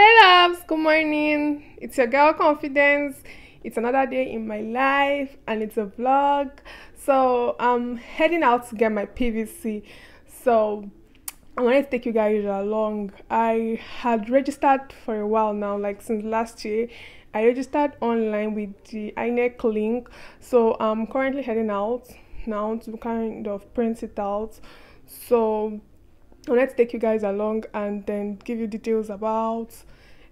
Hey loves, good morning. It's your girl Confidence. It's another day in my life and it's a vlog. So I'm heading out to get my PVC. So I wanted to take you guys along. I had registered for a while now, like since last year. I registered online with the INEC link. So I'm currently heading out now to kind of print it out. So wanted to take you guys along and then give you details about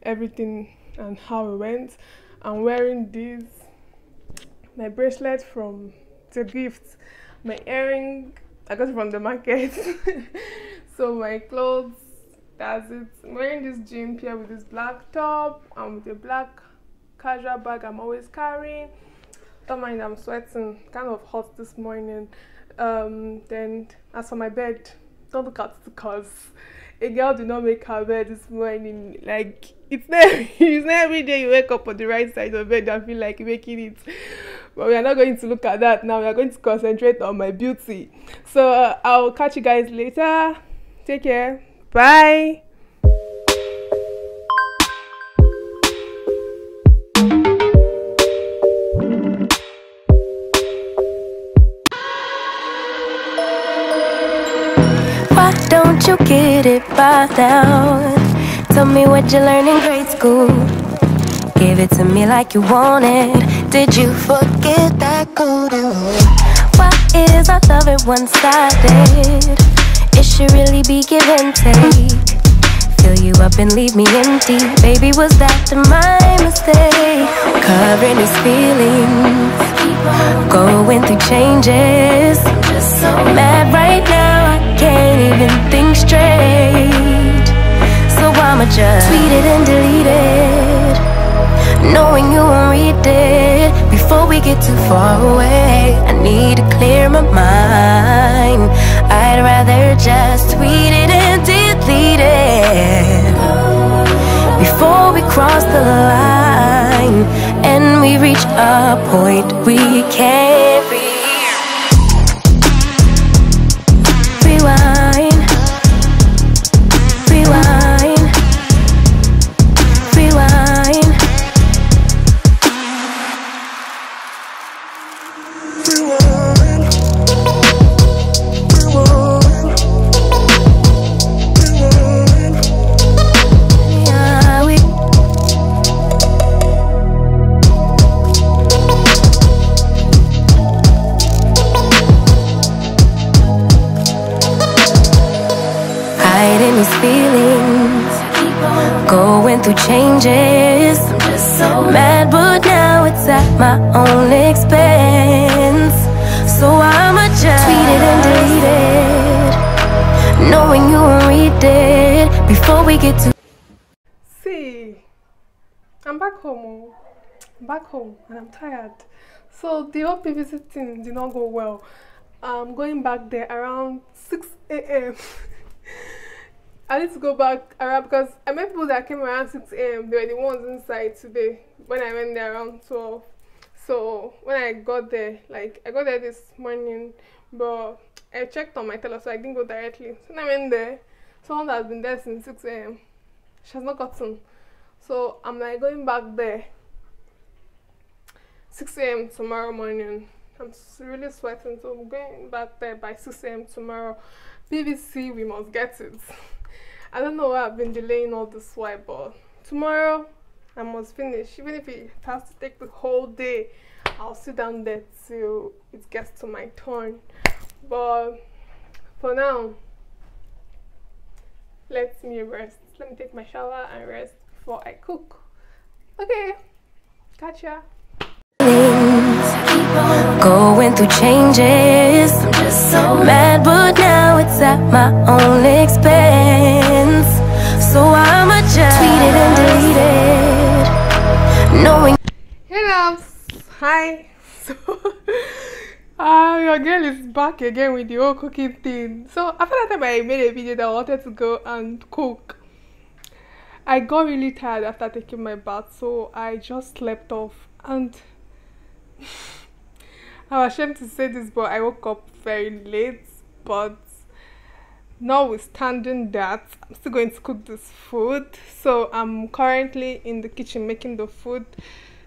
everything and how it went. I'm wearing this, my bracelet from the gift, my earring I got from the market. so my clothes, that's it. I'm wearing this jean here with this black top and with a black casual bag I'm always carrying. Don't mind I'm sweating, kind of hot this morning. Um, then as for my bed, don't look at it because a girl did not make her bed this morning. Like it's not it's not every day you wake up on the right side of bed and feel like making it. But we are not going to look at that now. We are going to concentrate on my beauty. So uh, I'll catch you guys later. Take care. Bye. Get it by now? Tell me what you learned in grade school. Give it to me like you want it. Did you forget that golden rule? Why is our love it one-sided? It should really be give and take. Fill you up and leave me empty. Baby, was that my mistake? Covering his feelings, going through changes. Just so mad right now, I can't even So I'ma just tweet it and delete it, knowing you won't read it before we get too far away. I need to clear my mind. I'd rather just tweet it and delete it before we cross the line and we reach a point we can't feelings, going through changes. I'm just so mad, but now it's at my own expense. So I'ma just tweet it and delete it, knowing you won't read it before we get to See, I'm back home. oh. I'm back home and I'm tired. So the PVC thing did not go well. I'm going back there around 6 a.m. I need to go back around because I met people that came around 6 a.m. They were the ones inside today when I went there around 12. So when I got there, like I got there this morning, but I checked on my teller, so I didn't go directly. So when I went there, someone that has been there since 6 a.m. She has not gotten. So I'm like going back there 6 a.m. tomorrow morning. I'm really sweating, so I'm going back there by 6 a.m. tomorrow. PVC, we must get it. I don't know why I've been delaying all this while, but tomorrow I must finish. Even if it has to take the whole day, I'll sit down there till it gets to my turn. But for now, let me rest. Let me take my shower and rest before I cook. Okay, gotcha. Going through changes. I'm just so mad, but now it's at my own expense. So I'ma just and delete it, knowing. Hey loves, hi. So, uh, your girl is back again with the whole cooking thing. So after that time I made a video that I wanted to go and cook. I got really tired after taking my bath, so I just slept off and I'm ashamed to say this, but I woke up very late. But notwithstanding that i'm still going to cook this food. So i'm currently in the kitchen making the food.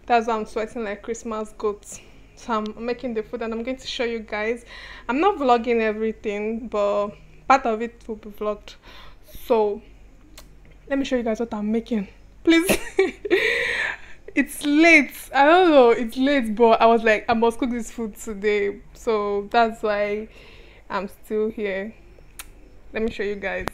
That's why i'm sweating like christmas goats so i'm making the food and i'm going to show you guys. I'm not vlogging everything but part of it will be vlogged. So let me show you guys what i'm making. Please it's late. I don't know. It's late but i was like i must cook this food today. So that's why i'm still here. Let me show you guys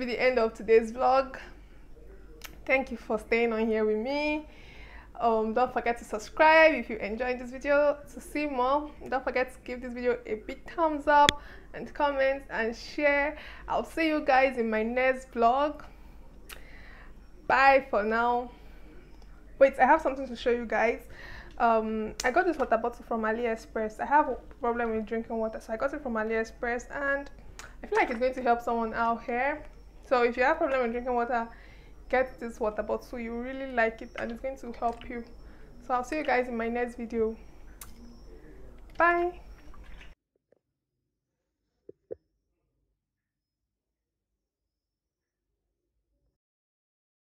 be the end of today's vlog. Thank you for staying on here with me. Um, don't forget to subscribe if you enjoyed this video. To see more don't forget to give this video a big thumbs up and comment and share. I'll see you guys in my next vlog. Bye for now. Wait i have something to show you guys. Um, I got this water bottle from AliExpress. I have a problem with drinking water, so I got it from AliExpress and I feel like it's going to help someone out here. So if you have problem with drinking water, get this water bottle. So you really like it and it's going to help you. So I'll see you guys in my next video. Bye.